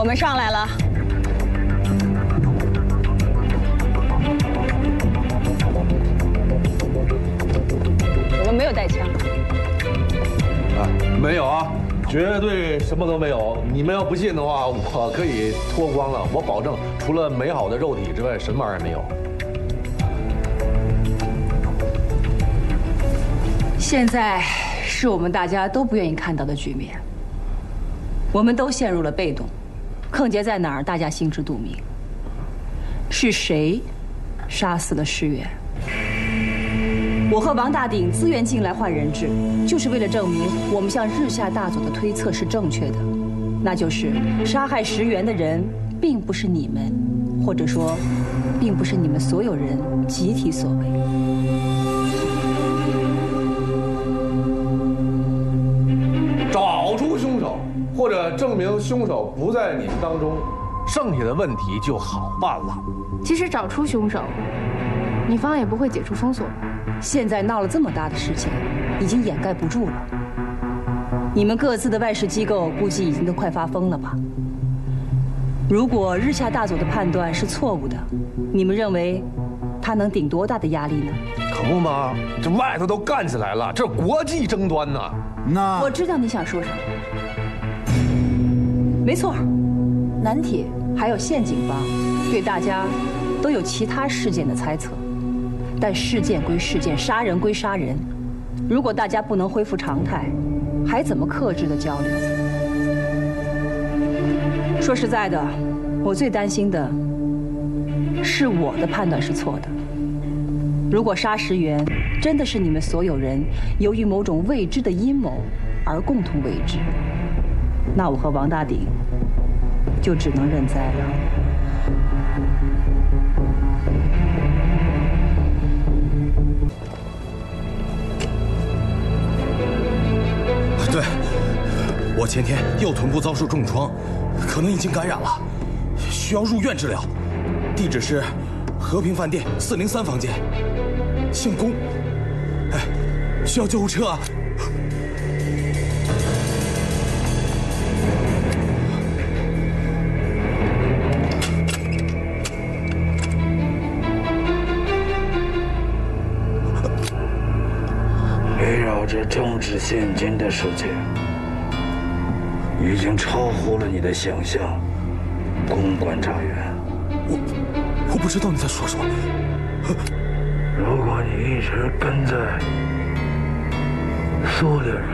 我们上来了。我们没有带枪。啊，没有啊，绝对什么都没有。你们要不信的话，我可以脱光了，我保证，除了美好的肉体之外，什么玩意儿也没有。现在是我们大家都不愿意看到的局面，我们都陷入了被动。坑杰在哪儿？大家心知肚明。是谁杀死了石原？我和王大鼎自愿进来换人质，就是为了证明我们向日下大佐的推测是正确的，那就是杀害石原的人并不是你们，或者说，并不是你们所有人集体所为。或者证明凶手不在你们当中，剩下的问题就好办了。即使找出凶手，你方也不会解除封锁。现在闹了这么大的事情，已经掩盖不住了。你们各自的外事机构估计已经都快发疯了吧？如果日下大佐的判断是错误的，你们认为他能顶多大的压力呢？可不嘛？这外头都干起来了，这国际争端呢。那我知道你想说什么。没错，南铁还有县警方对大家都有其他事件的猜测。但事件归事件，杀人归杀人。如果大家不能恢复常态，还怎么克制的交流？说实在的，我最担心的是我的判断是错的。如果杀石原真的是你们所有人由于某种未知的阴谋而共同为之，那我和王大鼎就只能认栽了。对，我前天右臀部遭受重创，可能已经感染了，需要入院治疗。地址是和平饭店四零三房间，姓龚。哎，需要救护车啊！政治现金的事情，已经超乎了你的想象，龚观察员。我我不知道你在说什么。如果你一直跟在苏联人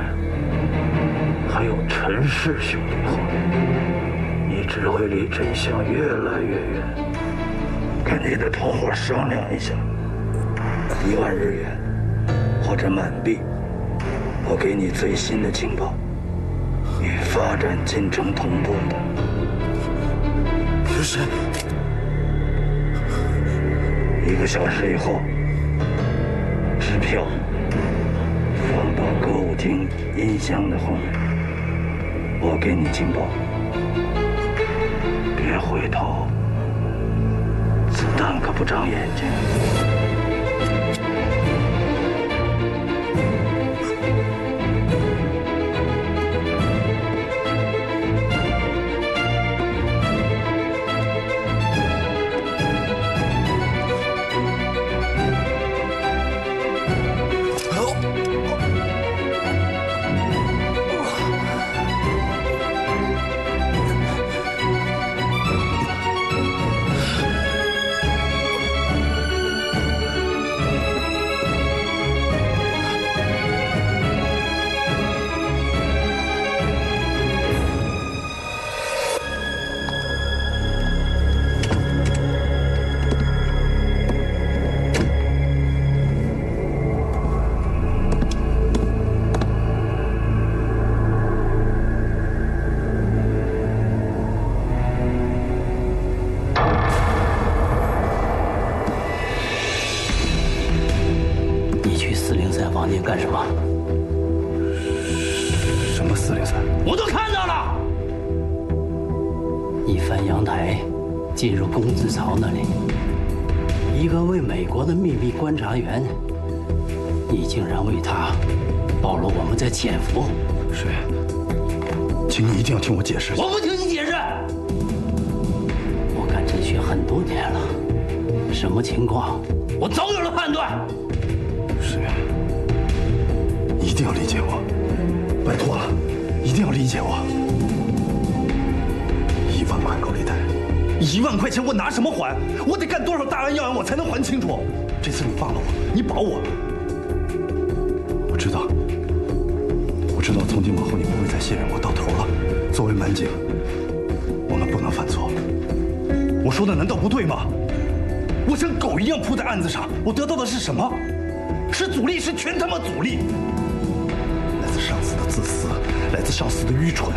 还有陈氏兄弟后面，你只会离真相越来越远。跟你的同伙商量一下，一万日元或者满币，我给你最新的情报，与发展进程同步的。是谁？一个小时以后，支票放到歌舞厅音箱的后面。我给你情报，别回头，子弹可不长眼睛。潜伏。水，请你一定要听我解释。我不听你解释。去很多年了，什么情况，我早有了判断。石原，你一定要理解我，拜托了，一定要理解我。一万块高利贷，一万块钱我拿什么还？我得干多少大案要案我才能还清楚？这次你放了我，你保。我从今往后你不会再信任我到头了。作为满警，我们不能犯错。我说的难道不对吗？我像狗一样扑在案子上，我得到的是什么？是阻力，是全他妈阻力！来自上司的自私，来自上司的愚蠢，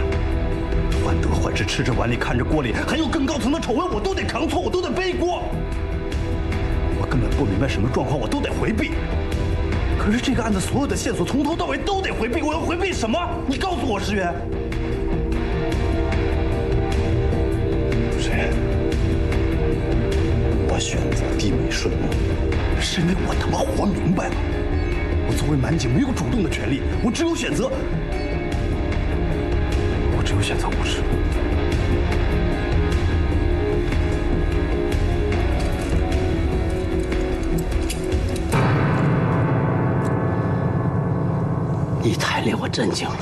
患得患失，吃着碗里看着锅里，还有更高层的丑闻，我都得扛错，我都得背锅。我根本不明白什么状况，我都得回避。可是这个案子所有的线索从头到尾都得回避，我要回避什么？你告诉我，石原。石原，我选择低眉顺目，是因为我他妈活明白了。我作为满警没有主动的权利，我只有选择，我只有选择无视。震惊了。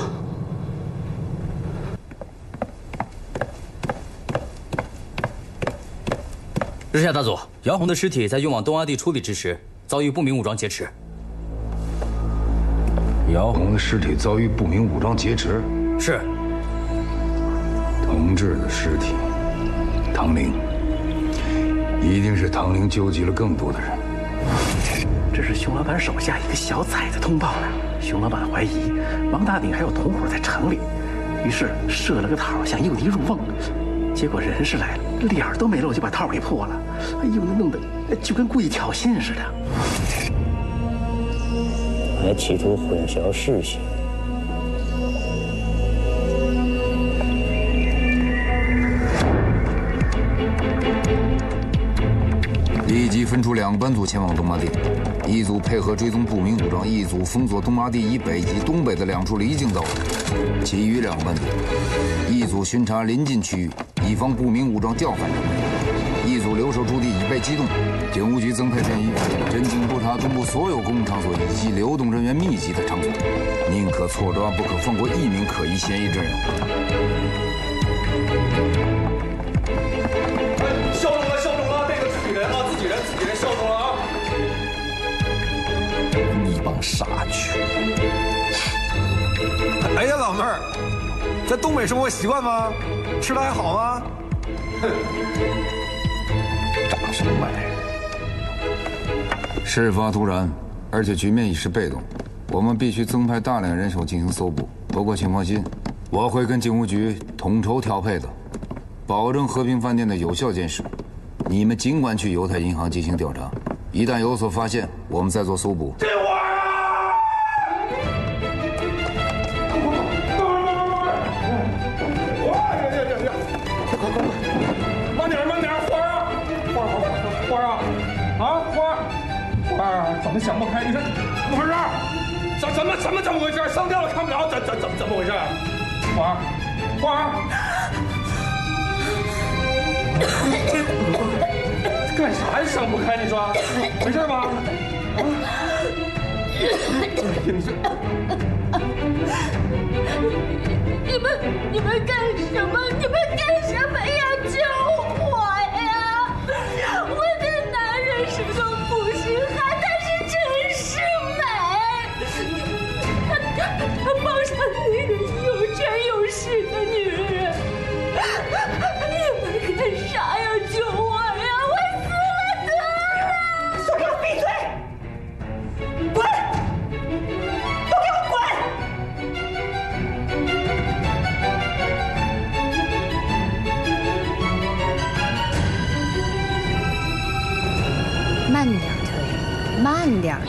日下大佐，杨红的尸体在运往东阿地处理之时，遭遇不明武装劫持。姚红的尸体遭遇不明武装劫持，是。同志的尸体，唐玲，一定是唐玲纠集了更多的人。这是熊老板手下一个小崽子通报的。熊老板怀疑王大鼎还有同伙在城里，于是设了个套，想诱敌入瓮。结果人是来了，脸都没露就把套给破了。哎呦，弄得就跟故意挑衅似的。还企图混淆视线。立即分出两个班组前往东麻地，一组配合追踪不明武装，一组封锁东麻地以北及东北的两处离境道路。其余两个班组，一组巡查临近区域，以防不明武装调返城内；一组留守驻地以备机动。警务局增派便衣，侦警布查东部所有公共场所以及流动人员密集的场所，宁可错抓，不可放过一名可疑嫌疑之人。消肿了，消肿了，这个自己人啊，自己人，自己人，消肿了傻缺！哎呀，老妹儿，在东北生活习惯吗？吃的还好吗？哼，长什么玩意儿？事发突然，而且局面已是被动，我们必须增派大量人手进行搜捕。不过请放心，我会跟警务局统筹调配的，保证和平饭店的有效监视。你们尽管去犹太银行进行调查，一旦有所发现，我们再做搜捕。这会想不开？你说怎么回事？怎怎么怎么怎么回事？上吊了看不了，怎怎怎怎么回事？花儿花儿，干啥呀？想不开？你说没事吧？啊？你这。你们你们干什么？你们干什么呀救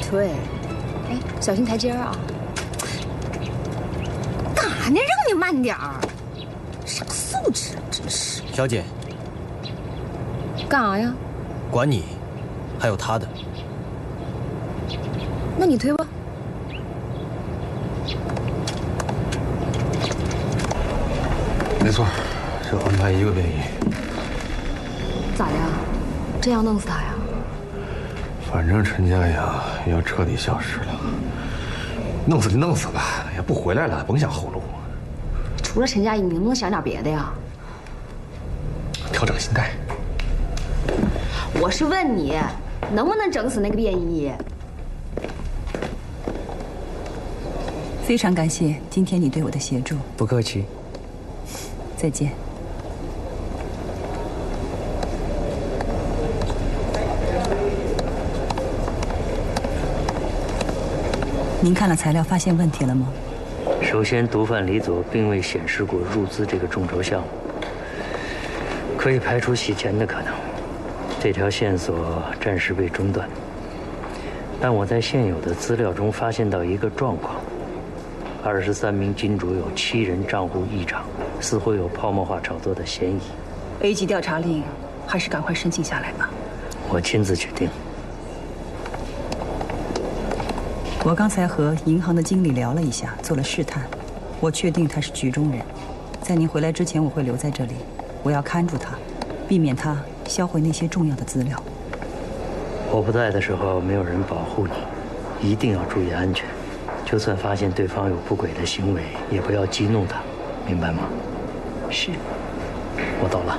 慢点推，哎，小心台阶啊！干啥呢？让你慢点儿，啥素质啊！真是。小姐，干啥呀？管你，还有他的。那你推吧。没错，只安排一个便衣。咋的呀？真要弄死他呀？反正陈家阳要彻底消失了，弄死就弄死吧，也不回来了，甭想后路。除了陈佳怡，你能不能想点别的呀？调整心态。我是问你，能不能整死那个便衣？非常感谢今天你对我的协助，不客气。再见。您看了材料，发现问题了吗？首先，毒贩李佐并未显示过入资这个众筹项目，可以排除洗钱的可能。这条线索暂时被中断。但我在现有的资料中发现到一个状况：二十三名金主有七人账户异常，似乎有泡沫化炒作的嫌疑。A 级调查令，还是赶快申请下来吧。我亲自决定。我刚才和银行的经理聊了一下，做了试探，我确定他是局中人。在您回来之前，我会留在这里，我要看住他，避免他销毁那些重要的资料。我不在的时候，没有人保护你，一定要注意安全。就算发现对方有不轨的行为，也不要激怒他，明白吗？是。我走了。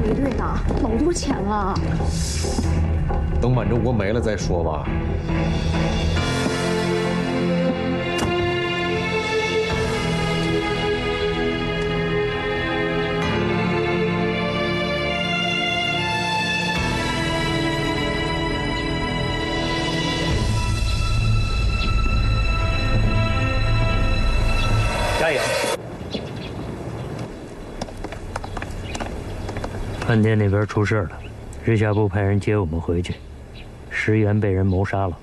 没对呢，老多钱了。等满洲国没了再说吧。饭店那边出事了，日下部派人接我们回去，石原被人谋杀了。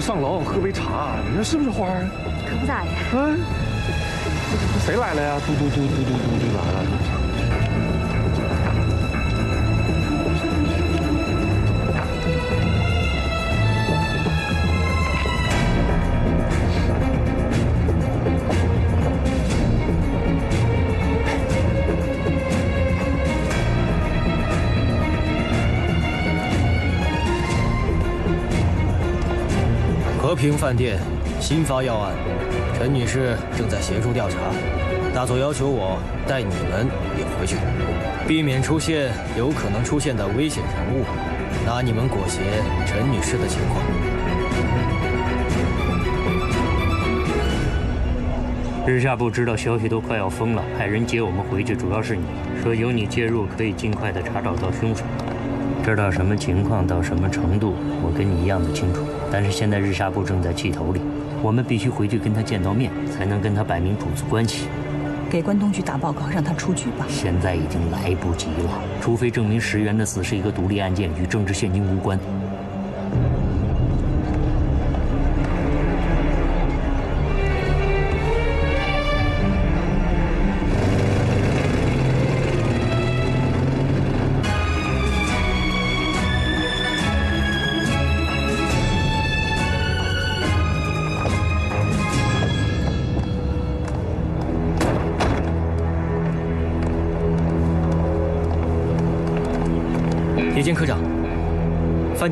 上楼喝杯茶，你说是不是花儿？可不咋的。嗯，谁来了呀？嘟嘟嘟嘟嘟嘟就来了。平饭店新发要案，陈女士正在协助调查。大佐要求我带你们也回去，避免出现有可能出现的危险人物，拿你们裹挟陈女士的情况。日下部知道消息都快要疯了，派人接我们回去，主要是你说有你介入可以尽快的查找到凶手。知道什么情况到什么程度，我跟你一样的清楚。但是现在日沙部正在气头里，我们必须回去跟他见到面，才能跟他摆明主子关系。给关东局打报告，让他出局吧。现在已经来不及了，除非证明石原的死是一个独立案件，与政治现金无关。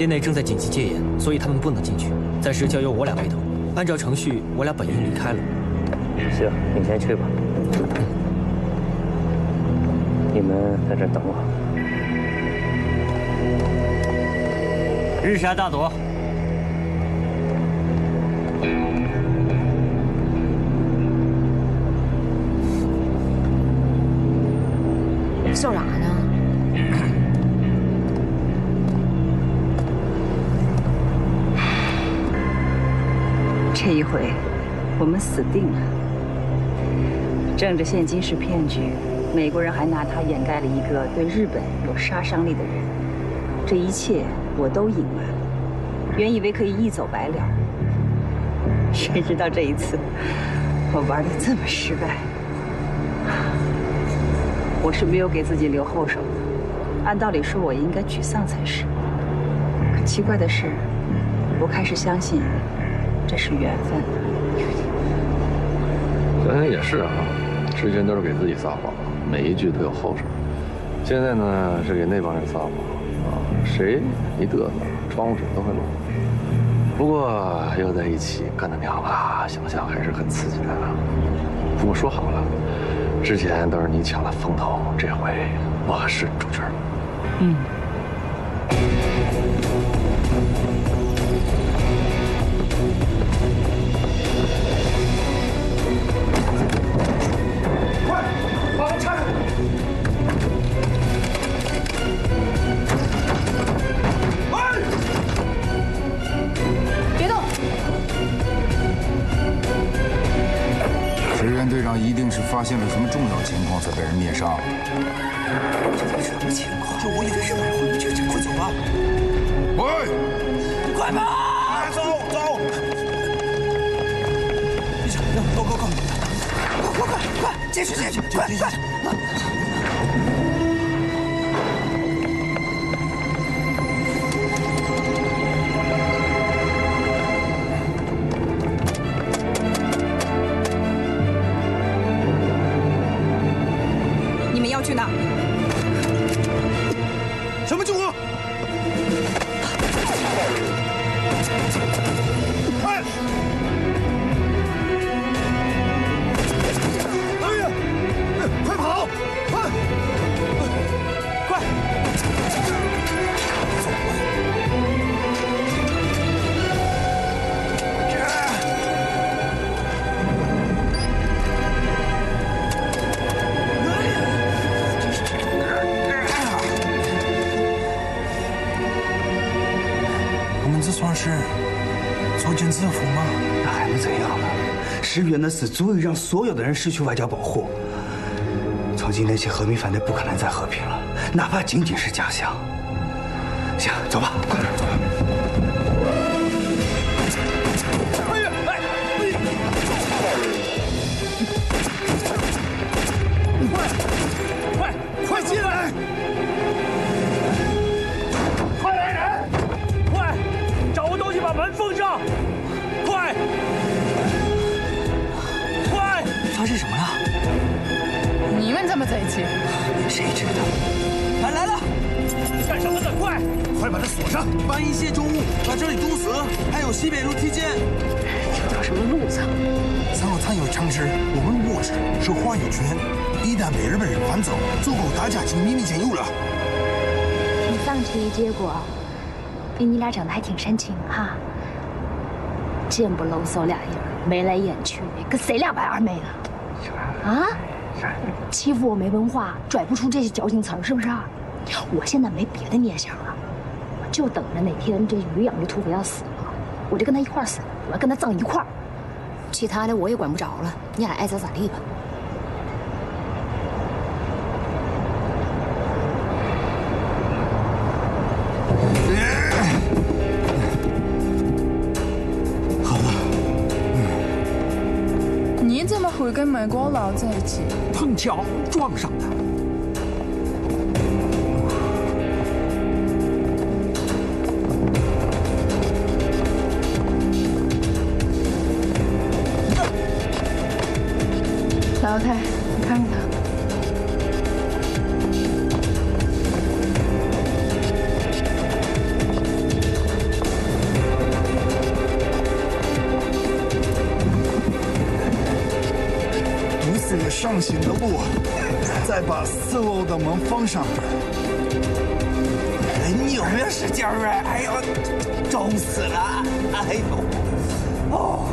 店内正在紧急戒严，所以他们不能进去，暂时交由我俩陪同。按照程序，我俩本应离开了。行，你先去吧。你们在这等我。日下大佐，这一回，我们死定了。政治现金是骗局，美国人还拿它掩盖了一个对日本有杀伤力的人。这一切我都隐瞒了，原以为可以一走百了，谁知道这一次我玩的这么失败。我是没有给自己留后手的，按道理说我应该沮丧才是。可奇怪的是，我开始相信这是缘分。想想也是啊，之前都是给自己撒谎，每一句都有后手。现在呢是给那帮人撒谎啊，谁一嘚瑟，窗户纸都会漏。不过又在一起干得娘了，想想还是很刺激的。不过说好了。之前都是你抢了风头，这回我是主角。嗯。作茧自缚吗？那还能怎样呢？石原的死足以让所有的人失去外交保护。从今天起，和平反对不可能再和平了，哪怕仅仅是假象。行，走吧，快点，走吧。谁知道？来来了！干什么呢？快！快把它锁上！搬一些重物，把这里堵死。还有西北路梯间。这叫什么路子？三号仓有枪支，我们握着是话语权。一旦被日本人搬走，足够大家进秘密监狱了。你上期结果，比你俩长得还挺深情哈。见不露手俩人，眉来眼去的，跟谁俩白二妹呢？啊？欺负我没文化，拽不出这些矫情词儿，是不是？我现在没别的念想了，我就等着哪天这鱼养这土匪要死了，我就跟他一块儿死，我要跟他葬一块儿。其他的我也管不着了，你俩爱咋咋地吧。好了，你怎么会跟美国佬在一起？碰巧撞上的。上行的路，再把四楼的门封上。哎你有没有使劲啊？哎呦，重死了！哎呦，哦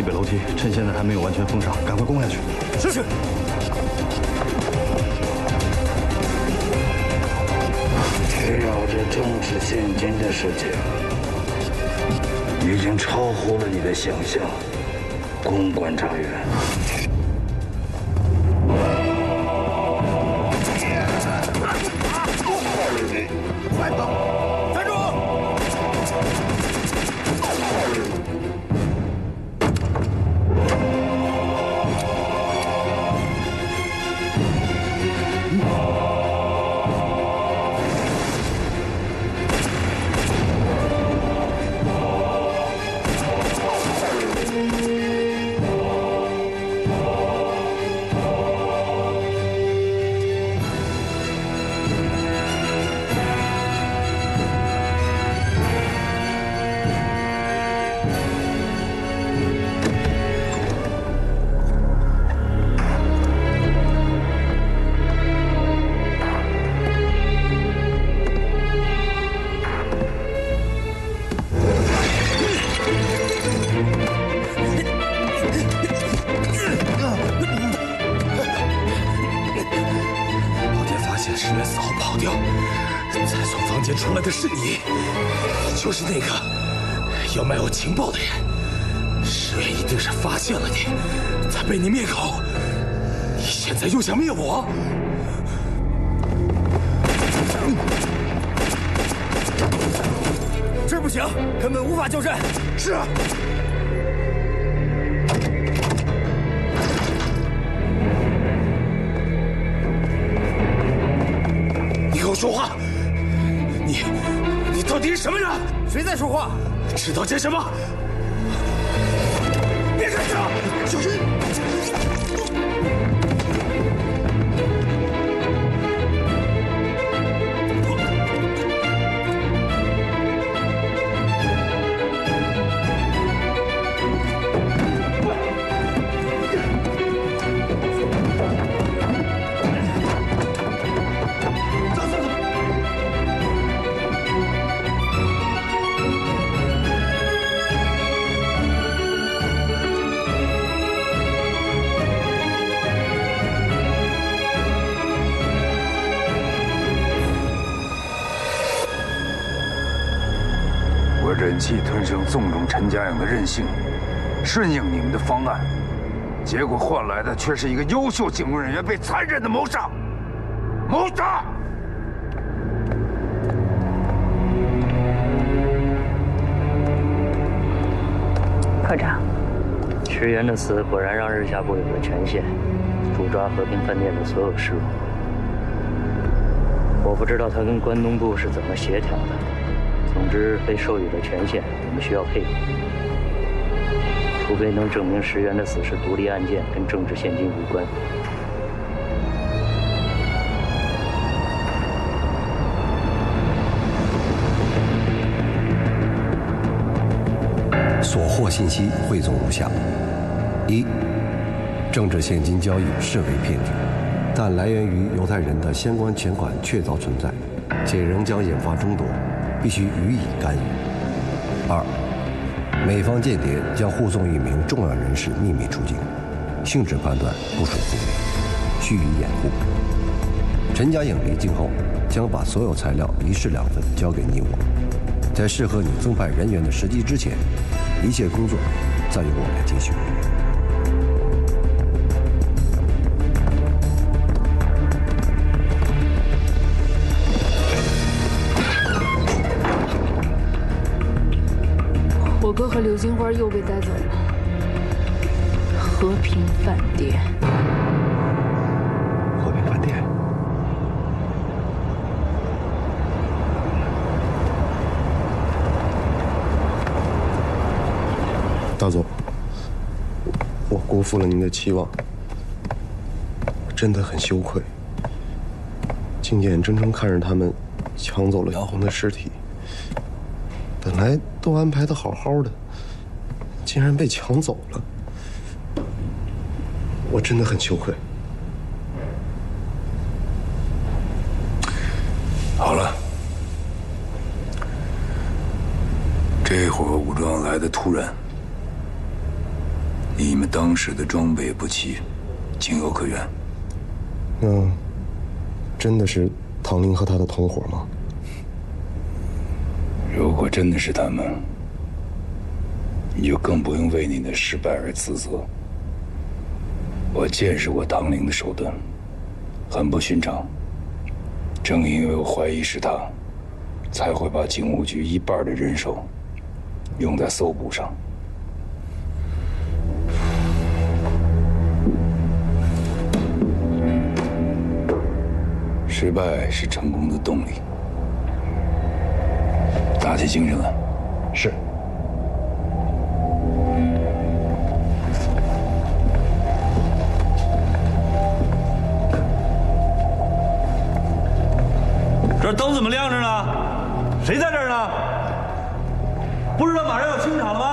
西北楼梯，趁现在还没有完全封上，赶快攻下去。是是。围绕着政治现金的事情，已经超乎了你的想象。公观察员，石原四号跑掉，才从房间出来的是你，就是那个要卖我情报的人。石原一定是发现了你，才被你灭口。你现在又想灭我？这不行，根本无法救阵。是。说话！你，你到底是什么人？谁在说话？知道些什么？别开枪！小心！家颖的任性，顺应你们的方案，结果换来的却是一个优秀警务人员被残忍的谋杀。谋杀！科长，石原的死果然让日下部有了权限，主抓和平饭店的所有事务。我不知道他跟关东部是怎么协调的。之，被授予的权限，我们需要配合。除非能证明石原的死是独立案件，跟政治现金无关。所获信息汇总如下：一、政治现金交易视为骗局，但来源于犹太人的相关钱款确凿存在，且仍将引发争夺，必须予以干预。二、美方间谍将护送一名重要人士秘密出境，性质判断不属不明，须予掩护。陈佳颖离境后，将把所有材料一式两份交给你我，在适合你增派人员的时机之前，一切工作暂由我来继续。哥和刘金花又被带走了。和平饭店。和平饭店。大总，我辜负了您的期望，真的很羞愧。竟眼睁睁看着他们抢走了杨红的尸体，来都安排的好好的，竟然被抢走了，我真的很羞愧。好了，这伙武装来的突然，你们当时的装备不齐，情有可原。那真的是唐林和他的同伙吗？真的是他们，你就更不用为你的失败而自责。我见识过唐林的手段，很不寻常。正因为我怀疑是他，才会把警务局一半的人手用在搜捕上。失败是成功的动力，打起精神来。是。这灯怎么亮着呢？谁在这儿呢？不知道马上要清场了吗？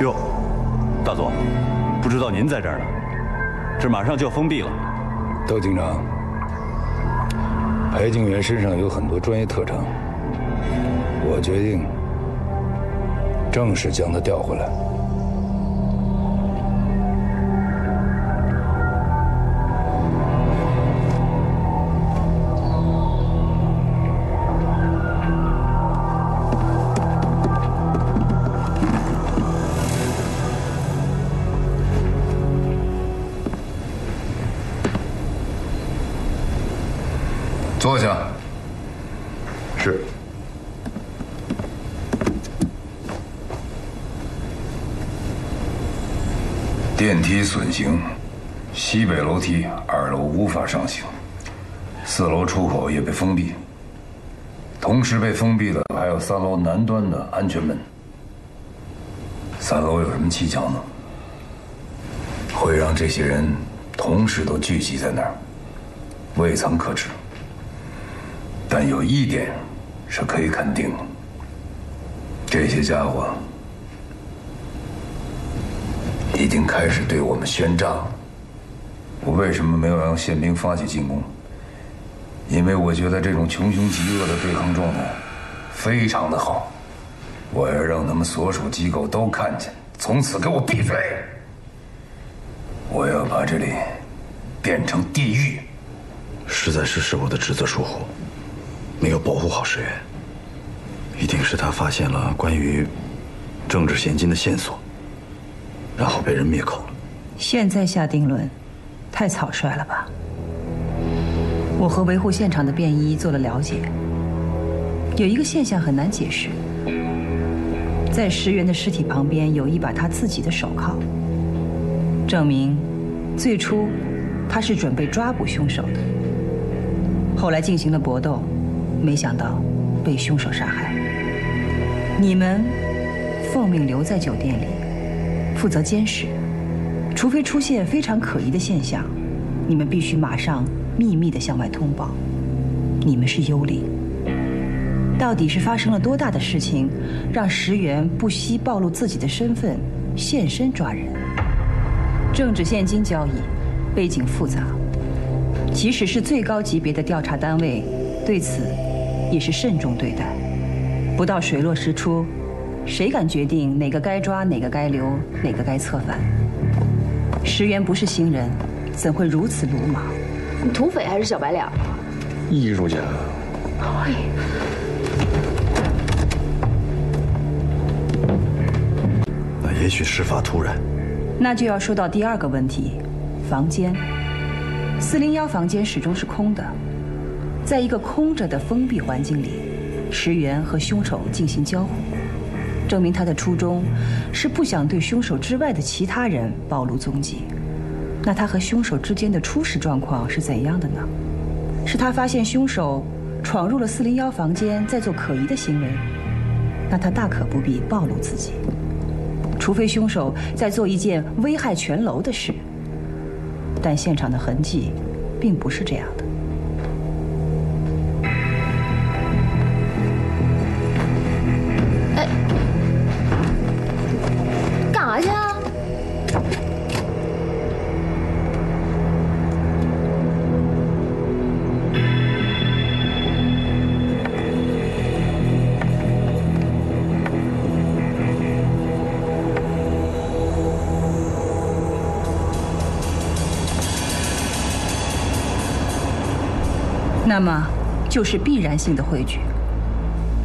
哟，大佐，不知道您在这儿呢。这马上就要封闭了。窦警长，裴警员身上有很多专业特长，我决定正式将他调回来。梯损形，西北楼梯二楼无法上行，四楼出口也被封闭。同时被封闭的还有三楼南端的安全门。三楼有什么蹊跷呢？会让这些人同时都聚集在那儿，未曾可知。但有一点是可以肯定的：这些家伙已经开始对我们宣战了。我为什么没有让宪兵发起进攻？因为我觉得这种穷凶极恶的对抗状态非常的好。我要让他们所属机构都看见，从此给我闭嘴！我要把这里变成地狱。实在是是我的职责疏忽。没有保护好石原，一定是他发现了关于政治现金的线索，然后被人灭口了。现在下定论，太草率了吧？我和维护现场的便衣做了了解，有一个现象很难解释：在石原的尸体旁边有一把他自己的手铐，证明最初他是准备抓捕凶手的，后来进行了搏斗。没想到被凶手杀害。你们奉命留在酒店里，负责监视，除非出现非常可疑的现象，你们必须马上秘密的向外通报。你们是幽灵。到底是发生了多大的事情，让石原不惜暴露自己的身份，现身抓人？政治现金交易，背景复杂，即使是最高级别的调查单位，对此。也是慎重对待，不到水落石出，谁敢决定哪个该抓，哪个该留，哪个该策反？石原不是新人，怎会如此鲁莽？你土匪还是小白脸？艺术家。哎。那也许事发突然。那就要说到第二个问题，房间。四零幺房间始终是空的。在一个空着的封闭环境里，石原和凶手进行交互，证明他的初衷是不想对凶手之外的其他人暴露踪迹。那他和凶手之间的初始状况是怎样的呢？是他发现凶手闯入了四零幺房间，在做可疑的行为，那他大可不必暴露自己，除非凶手在做一件危害全楼的事。但现场的痕迹，并不是这样的。那么，就是必然性的汇聚。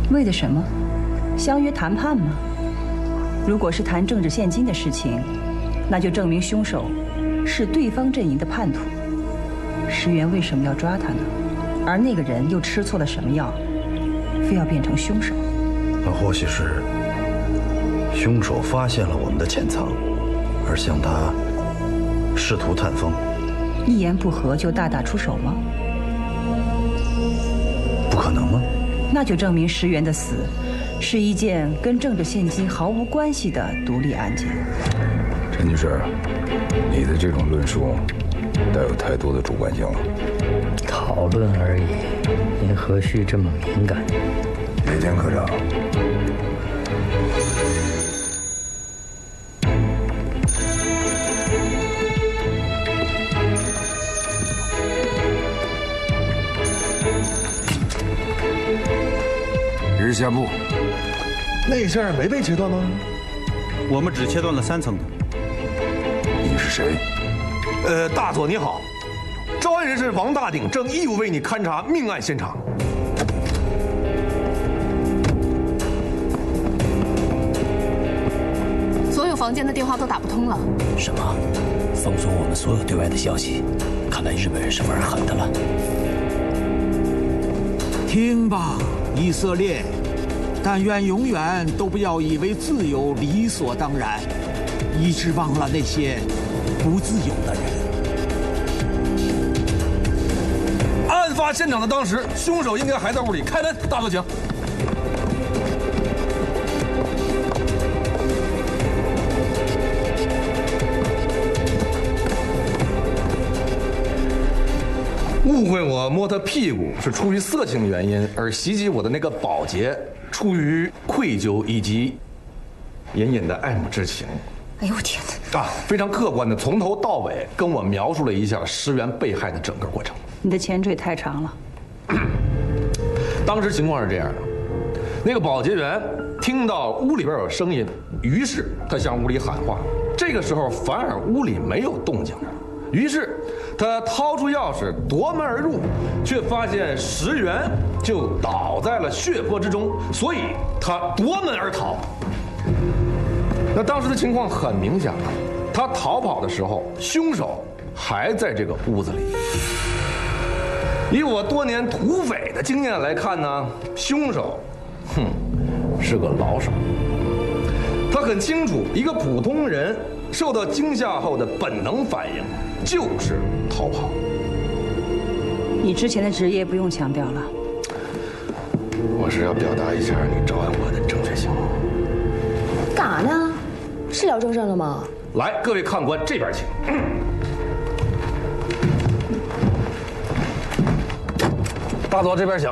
为的什么？相约谈判吗？如果是谈政治现金的事情，那就证明凶手是对方阵营的叛徒。石原为什么要抓他呢？而那个人又吃错了什么药，非要变成凶手？那或许是凶手发现了我们的潜藏，而向他试图探风。一言不合就大打出手吗？不可能吗？那就证明石原的死是一件跟政治献金毫无关系的独立案件。陈女士，你的这种论述带有太多的主观性了。讨论而已，您何须这么敏感？野间科长，日下部，那线儿没被切断吗？我们只切断了三层的。你是谁？呃，大佐你好，招安人士王大鼎正义务为你勘察命案现场。所有房间的电话都打不通了。什么？封锁我们所有对外的消息？看来日本人是玩狠的了。听吧，以色列，但愿永远都不要以为自由理所当然，一直忘了那些不自由的人。案发现场的当时，凶手应该还在屋里。开门，大佐请。误会我摸他屁股是出于色情原因，而袭击我的那个保洁出于愧疚以及隐隐的爱慕之情。哎呦我天哪！啊，非常客观的从头到尾跟我描述了一下石原被害的整个过程。你的前缀太长了。当时情况是这样的，那个保洁员听到屋里边有声音，于是他向屋里喊话。这个时候反而屋里没有动静了，于是他掏出钥匙夺门而入，却发现石原就倒在了血泊之中，所以他夺门而逃。那当时的情况很明显了，他逃跑的时候，凶手还在这个屋子里。以我多年土匪的经验来看呢，凶手，哼，是个老手。他很清楚，一个普通人受到惊吓后的本能反应就是逃跑。你之前的职业不用强调了。我是要表达一下你招安我的正确性。干啥呢？是聊正事了吗？来，各位看官这边请。大佐这边请。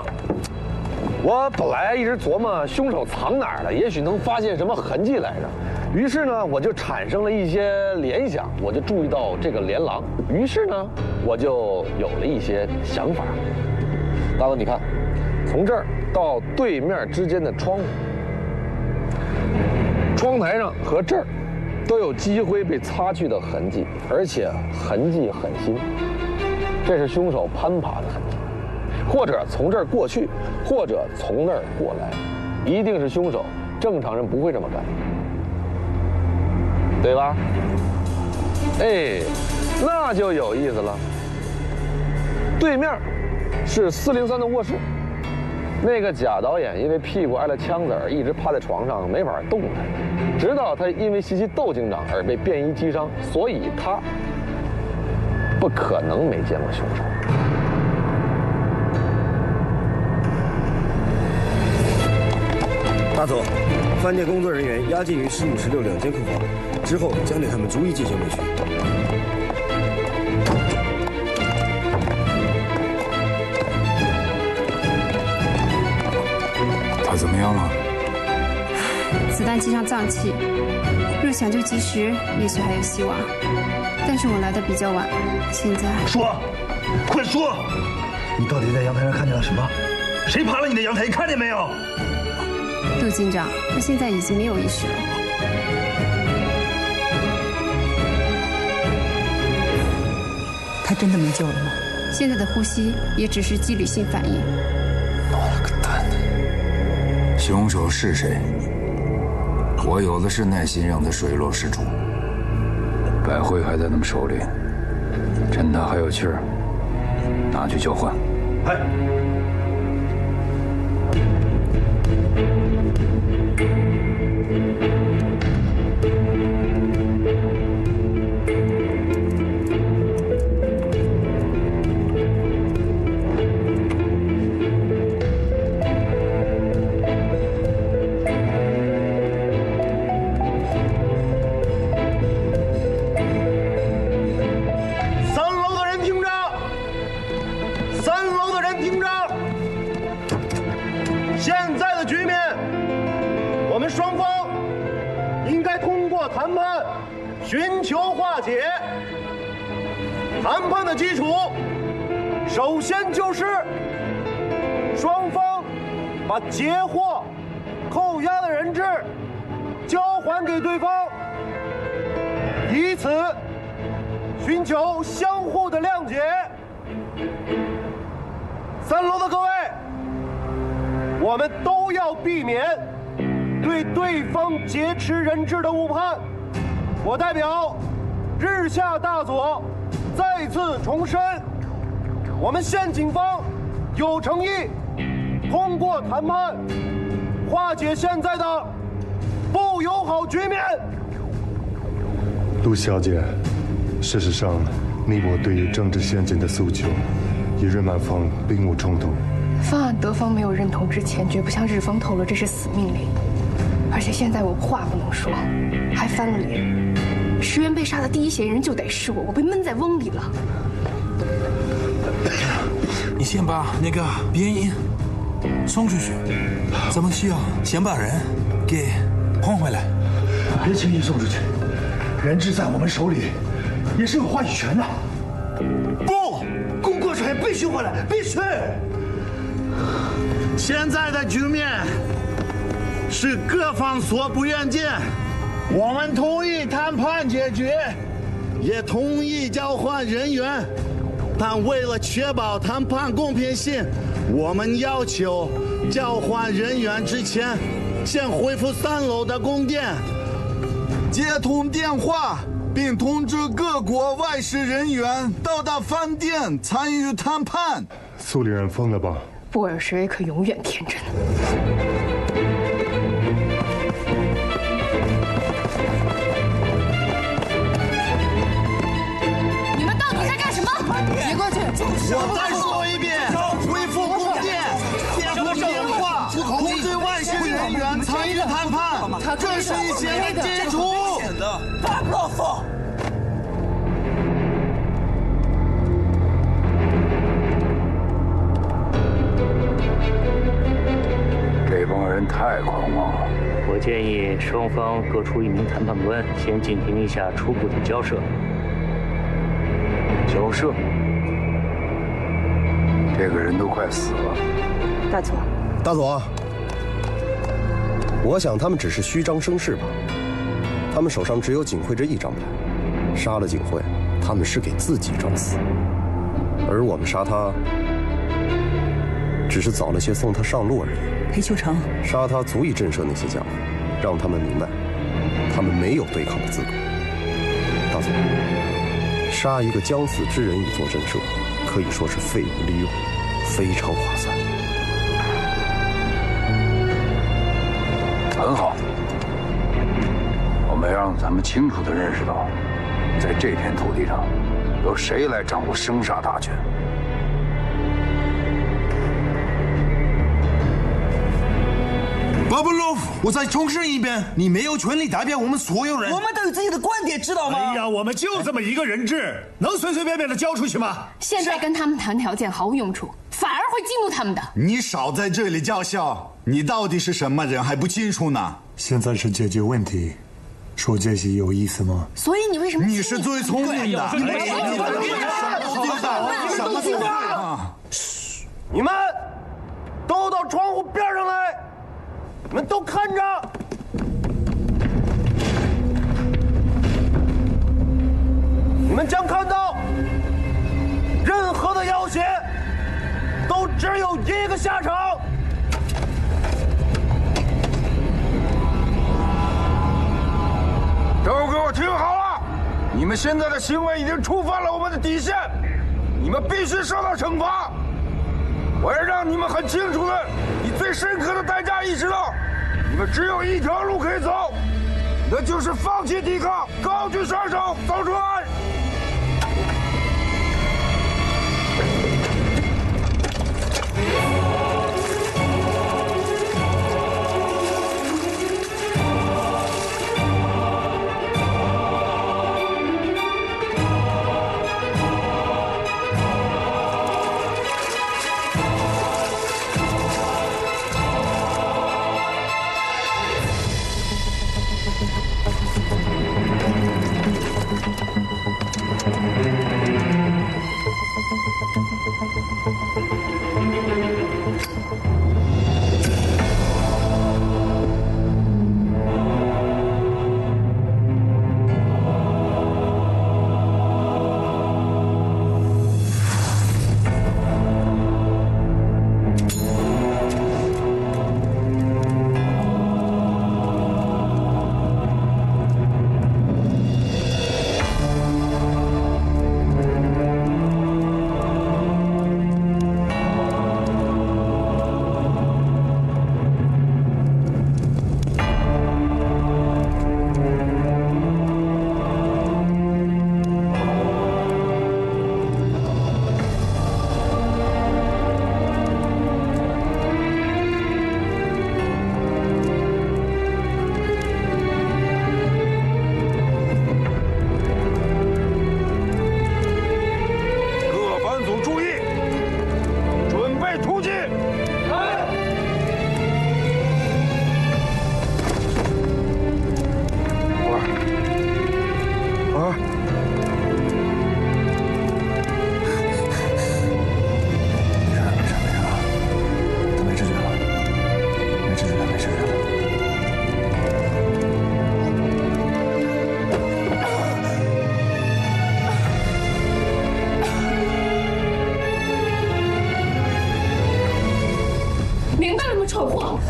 我本来一直琢磨凶手藏哪儿了，也许能发现什么痕迹来着。于是呢，我就产生了一些联想，我就注意到这个连廊。于是呢，我就有了一些想法。大哥，你看，从这儿到对面之间的窗户，窗台上和这儿都有积灰被擦去的痕迹，而且痕迹很新。这是凶手攀爬的痕迹。或者从这儿过去，或者从那儿过来，一定是凶手。正常人不会这么干，对吧？哎，那就有意思了。对面是四零三的卧室，那个假导演因为屁股挨了枪子儿，一直趴在床上没法动弹，直到他因为袭击窦警长而被便衣击伤，所以他不可能没见过凶手。大佐，饭店工作人员押进于十五、十六两间客房，之后将对他们逐一进行问询。他怎么样了？子弹击伤脏器，若抢救及时，也许还有希望。但是我来的比较晚，现在说，快说，你到底在阳台上看见了什么？谁爬了你的阳台？看见没有？杜警长，他现在已经没有意识了。他真的没救了吗？现在的呼吸也只是机理性反应。我了个蛋！凶手是谁？我有的是耐心让他水落石出。百惠还在他们手里，趁他还有气儿，拿去交换。哎。截获、扣押的人质交还给对方，以此。寻求相互的谅解。三楼的各位，我们都要避免对对方劫持人质的误判。我代表日下大佐再次重申，我们县警方有诚意通过谈判化解现在的不友好局面。陆小姐。事实上，你我对于政治陷阱的诉求，与日满方并无冲突。方案德方没有认同之前，绝不向日方透露这是死命令。而且现在我话不能说，还翻了脸。石原被杀的第一嫌疑人就得是我，我被闷在瓮里了。你先把那个便衣送出去，咱们需要先把人给换回来。别轻易送出去，人质在我们手里。也是有话语权的。不，公国权必须回来，必须。现在的局面是各方所不愿见，我们同意谈判解决，也同意交换人员，但为了确保谈判公平性，我们要求交换人员之前，先恢复三楼的供电，接通电话。并通知各国外事人员到达饭店参与谈判。苏里人疯了吧？布尔什维克永远天真。你们到底在干什么？别过去！我再说一遍，恢复供电，电话，通知外事人员参与谈判，这是一切的基础。大不老放！这帮人太狂妄了。我建议双方各出一名谈判官，先进行一下初步的交涉。交涉？这个人都快死了。大佐，大佐，我想他们只是虚张声势吧。他们手上只有警惠这一张牌，杀了警惠，他们是给自己找死；而我们杀他，只是早了些送他上路而已。裴秋成，杀他足以震慑那些家伙，让他们明白，他们没有对抗的资格。大佐，杀一个将死之人以作震慑，可以说是废物利用，非常划算。很好。我们要让咱们清楚的认识到，在这片土地上，由谁来掌握生杀大权。巴布洛夫，我再重申一遍，你没有权利代表我们所有人。我们都有自己的观点，知道吗？哎呀，我们就这么一个人质，能随随便便的交出去吗？现在跟他们谈条件毫无用处，反而会激怒他们的。你少在这里叫嚣！你到底是什么人还不清楚呢？现在是解决问题，说这些有意思吗？所以你为什么？你是最聪明的。你们你们都到窗户边上来，你们都看着。你们将看到，任何的要挟都只有一个下场。都给我听好了！你们现在的行为已经触犯了我们的底线，你们必须受到惩罚。我要让你们很清楚的，以最深刻的代价意识到，你们只有一条路可以走，那就是放弃抵抗，高举双手走出来。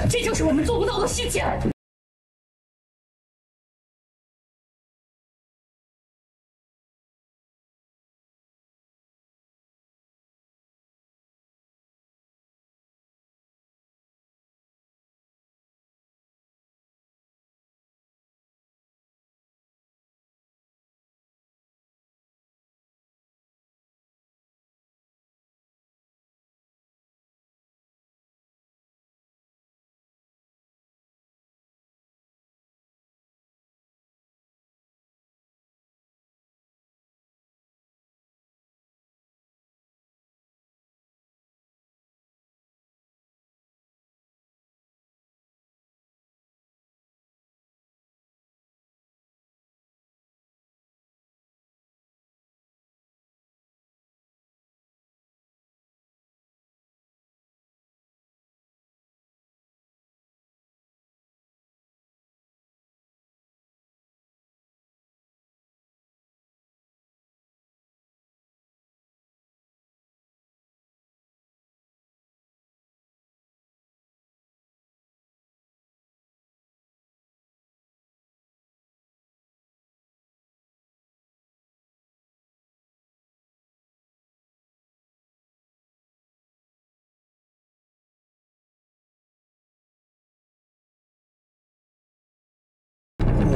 这就是我们做不到的事情。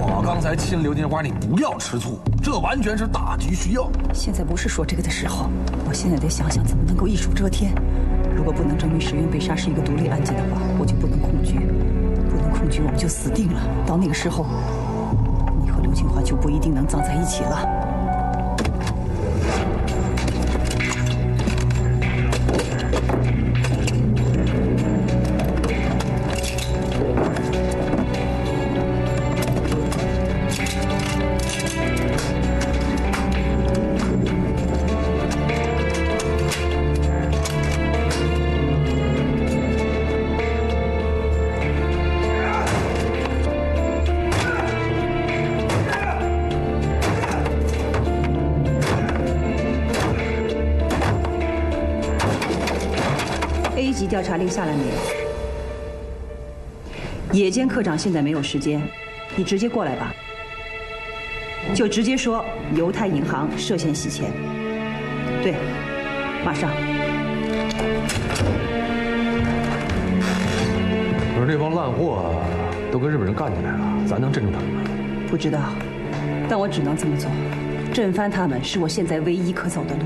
我刚才亲刘金花，你不要吃醋，这完全是大局需要。现在不是说这个的时候，我现在得想想怎么能够一手遮天。如果不能证明石云被杀是一个独立案件的话，我就不能控局，不能控局我们就死定了。到那个时候，你和刘金花就不一定能葬在一起了。调查令下来没有？野间科长现在没有时间，你直接过来吧。就直接说犹太银行涉嫌洗钱。对，马上。可是这帮烂货都跟日本人干起来了，咱能镇住他们吗？不知道，但我只能这么做。震翻他们是我现在唯一可走的路。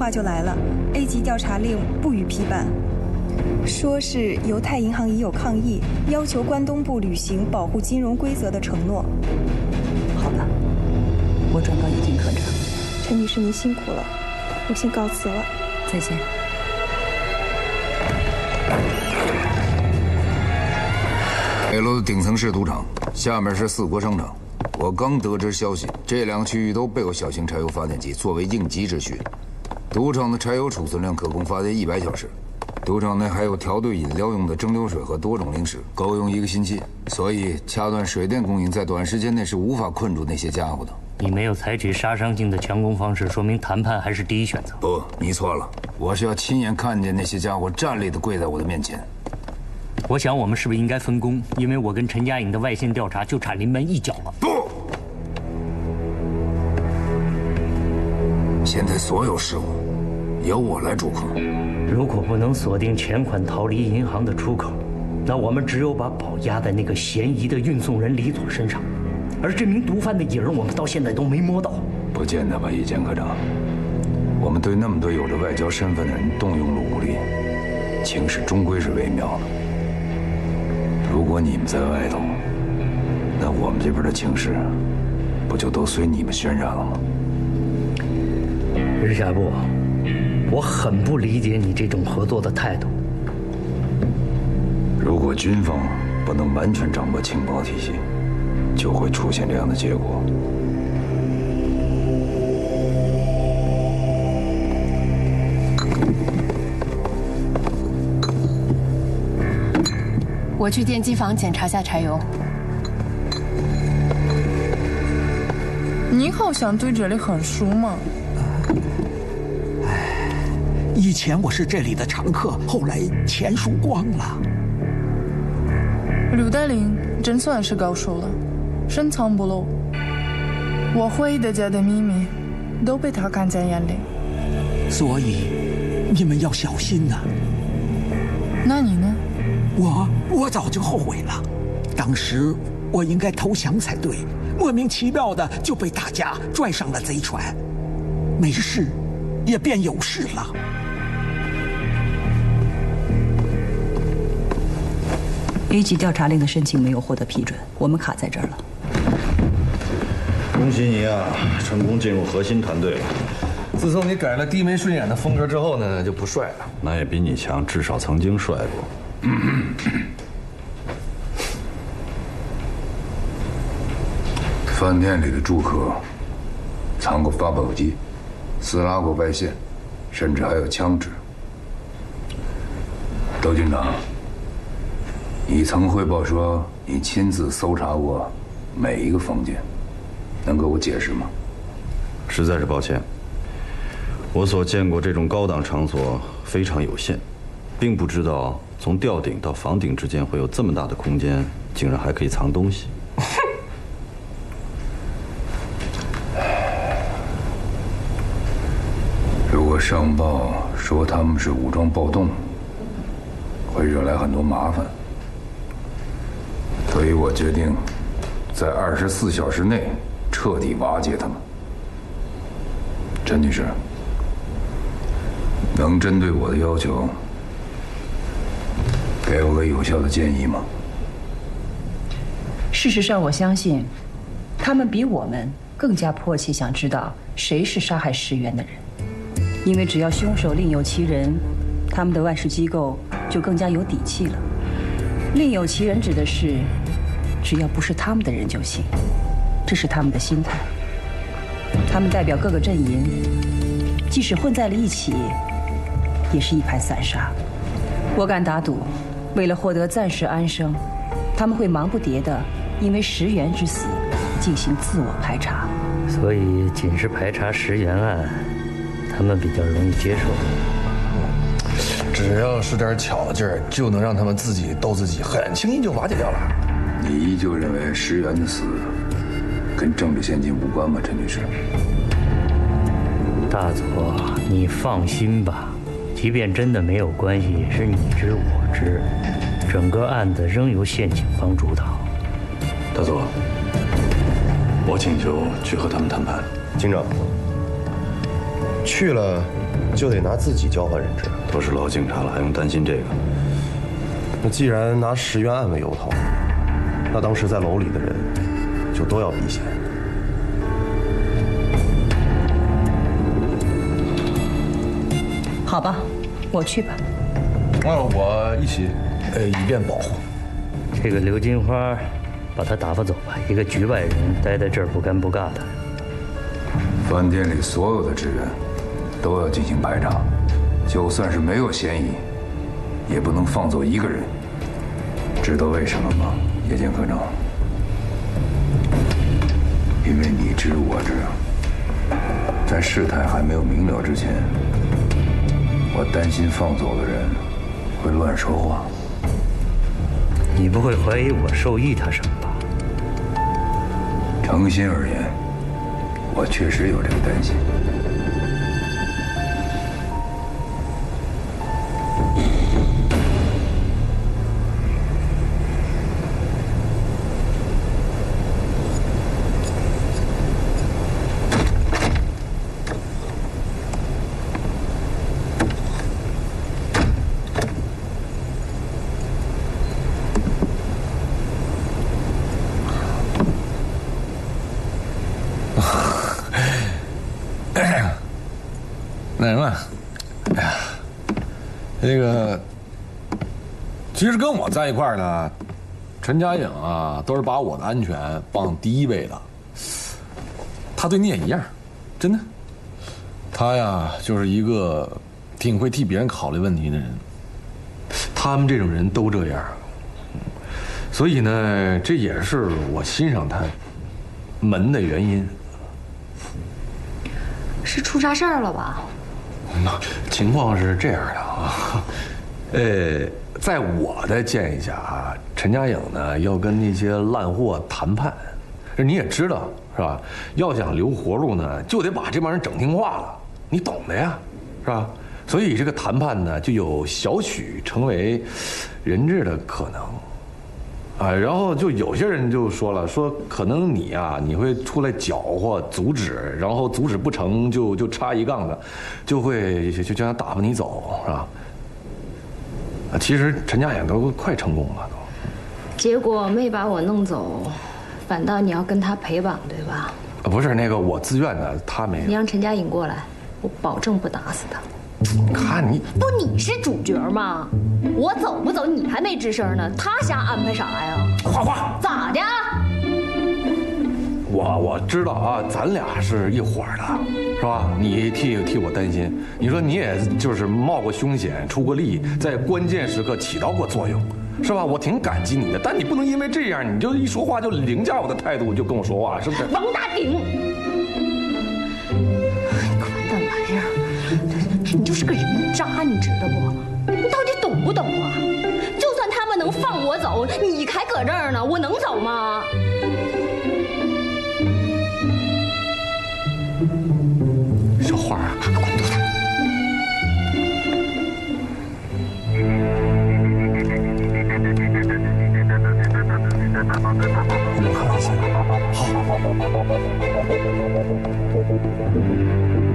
话就来了，A 级调查令不予批办，说是犹太银行已有抗议，要求关东部履行保护金融规则的承诺。好吧，我转告已经科长。陈女士，您辛苦了，我先告辞了，再见。A 楼的顶层是赌场，下面是四国商场。我刚得知消息，这两个区域都备有小型柴油发电机作为应急之需。赌场的柴油储存量可供发电一百小时。赌场内还有调兑饮料用的蒸馏水和多种零食，够用一个星期。所以掐断水电供应，在短时间内是无法困住那些家伙的。你没有采取杀伤性的强攻方式，说明谈判还是第一选择。不，你错了，我是要亲眼看见那些家伙站立的跪在我的面前。我想我们是不是应该分工？因为我跟陈佳颖的外线调查就差临门一脚了。不，现在所有事务由我来主控。如果不能锁定钱款逃离银行的出口，那我们只有把宝压在那个嫌疑的运送人李总身上。而这名毒贩的影儿，我们到现在都没摸到。不见得吧，叶剑科长。我们对那么多有着外交身份的人动用了武力，情势终归是微妙的。如果你们在外头，那我们这边的情势，不就都随你们渲染了吗？日下部，我很不理解你这种合作的态度。如果军方不能完全掌握情报体系，就会出现这样的结果。我去电机房检查下柴油。你好像对这里很熟嘛。以前我是这里的常客，后来钱输光了。刘德林真算是高手了，深藏不露。我回忆的家的秘密，都被他看在眼里。所以，你们要小心呐、那你呢？我我早就后悔了，当时我应该投降才对，莫名其妙的就被大家拽上了贼船，没事，也便有事了。A 级调查令的申请没有获得批准，我们卡在这儿了。恭喜你啊，成功进入核心团队了。自从你改了低眉顺眼的风格之后呢，就不帅了。那也比你强，至少曾经帅过。饭店里的住客藏过发报机，撕拉过外线，甚至还有枪支。窦军长，你曾汇报说你亲自搜查过每一个房间，能给我解释吗？实在是抱歉，我所见过这种高档场所非常有限，并不知道从吊顶到房顶之间会有这么大的空间，竟然还可以藏东西。如果上报说他们是武装暴动，会惹来很多麻烦，所以我决定在二十四小时内彻底瓦解他们。陈女士，能针对我的要求给我个有效的建议吗？事实上，我相信，他们比我们更加迫切想知道谁是杀害石原的人，因为只要凶手另有其人，他们的外事机构就更加有底气了。另有其人指的是，只要不是他们的人就行，这是他们的心态。他们代表各个阵营，即使混在了一起，也是一盘散沙。我敢打赌，为了获得暂时安生，他们会忙不迭的因为石原之死进行自我排查。所以，仅是排查石原案，他们比较容易接受。只要使点巧劲儿，就能让他们自己斗自己，很轻易就瓦解掉了。你依旧认为石原的死跟政治献金无关吗，陈女士？大佐，你放心吧，即便真的没有关系，也是你知我知，整个案子仍由县警方主导。大佐，我请求去和他们谈判。警长，去了就得拿自己交换人质。都是老警察了，还用担心这个？那既然拿石原案为由头，那当时在楼里的人就都要避嫌。好吧，我去吧。那我一起，呃，以便保护。这个刘金花，把她打发走吧。一个局外人待在这儿不尴不尬的。饭店里所有的职员都要进行排查。就算是没有嫌疑，也不能放走一个人。知道为什么吗，叶剑科长？因为你知我知，在事态还没有明了之前，我担心放走的人会乱说话。你不会怀疑我授意他什么吧？诚心而言，我确实有这个担心。那个，其实跟我在一块儿呢，陈佳颖啊，都是把我的安全放第一位的。他对你也一样，真的。他呀，就是一个挺会替别人考虑问题的人。他们这种人都这样，所以呢，这也是我欣赏他门的原因。是出啥事儿了吧？情况是这样的啊，呃，在我的建议下啊，陈佳颖呢要跟那些烂货谈判，这你也知道是吧？要想留活路呢，就得把这帮人整听话了，你懂的呀，是吧？所以这个谈判呢，就有小许成为人质的可能。啊，然后就有些人就说了，说可能你啊，你会出来搅和、阻止，然后阻止不成就就插一杠子，就会就就想打发你走，是吧？啊，其实陈家颖都快成功了，都。结果没把我弄走，反倒你要跟他陪绑，对吧？啊，不是那个我自愿的，他没。你让陈家颖过来，我保证不打死他。看你不，你是主角吗？我走不走，你还没吱声呢。他瞎安排啥呀？花花咋的？我我知道啊，咱俩是一伙的，是吧？你替替我担心，你说你也就是冒过凶险，出过力，在关键时刻起到过作用，是吧？我挺感激你的，但你不能因为这样，你就一说话就凌驾我的态度，就跟我说话，是不是？王大顶。你就是个人渣，你知道不？你到底懂不懂啊？就算他们能放我走，你还搁这儿呢，我能走吗？小花啊，滚犊子！我们看一下，好。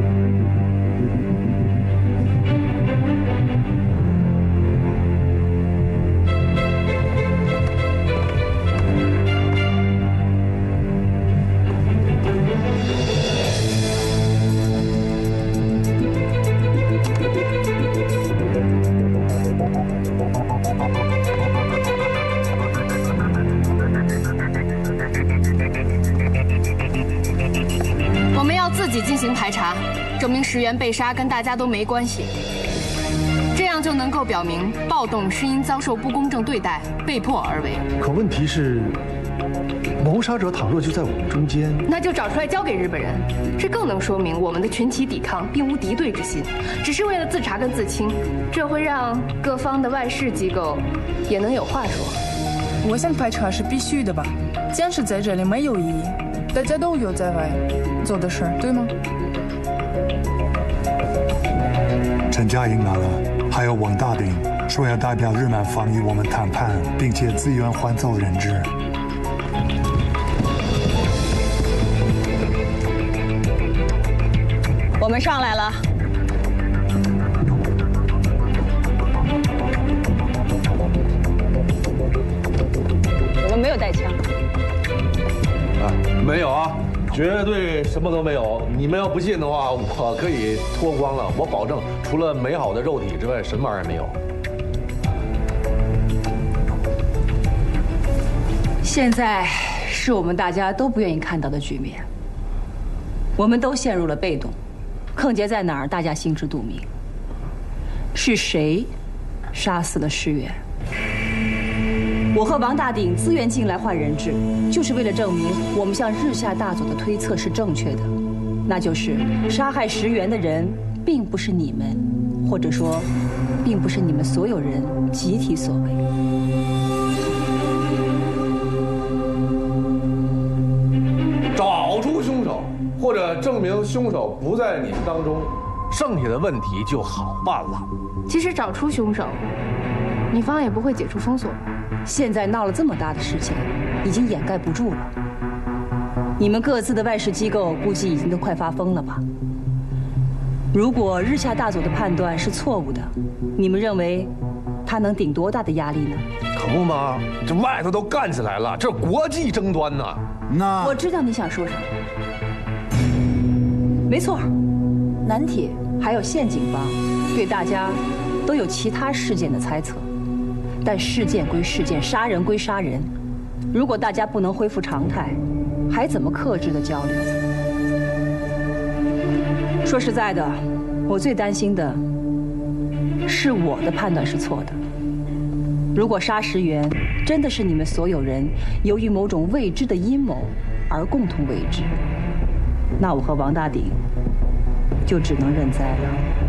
证明石原被杀跟大家都没关系。这样就能够表明暴动是因遭受不公正对待被迫而为。可问题是，谋杀者倘若就在我们中间，那就找出来交给日本人，这更能说明我们的群起抵抗并无敌对之心，只是为了自查跟自清，这会让各方的外事机构也能有话说。我想排查是必须的吧，监视在这里没有意义，大家都有在外做的事儿，对吗？陈家英来了，还有王大鼎说要代表日满方与我们谈判，并且自愿换走人质。我们上来了。我们没有带枪。啊，没有啊，绝对什么都没有。你们要不信的话，我可以脱光了，我保证，除了美好的肉体之外，什么玩意儿也没有。现在是我们大家都不愿意看到的局面。我们都陷入了被动，坑劫在哪儿，大家心知肚明。是谁杀死了石原？我和王大鼎自愿进来换人质，就是为了证明我们向日下大佐的推测是正确的，那就是杀害石原的人并不是你们，或者说，并不是你们所有人集体所为。找出凶手，或者证明凶手不在你们当中，剩下的问题就好办了。即使找出凶手，你方也不会解除封锁。现在闹了这么大的事情，已经掩盖不住了。你们各自的外事机构估计已经都快发疯了吧？如果日下大佐的判断是错误的，你们认为他能顶多大的压力呢？可不嘛，这外头都干起来了，这国际争端呢。那我知道你想说什么。没错，南铁还有县警方对大家都有其他事件的猜测，但事件归事件，杀人归杀人。如果大家不能恢复常态，还怎么克制的交流？说实在的，我最担心的是我的判断是错的。如果杀石原真的是你们所有人由于某种未知的阴谋而共同为之，那我和王大鼎就只能认栽了。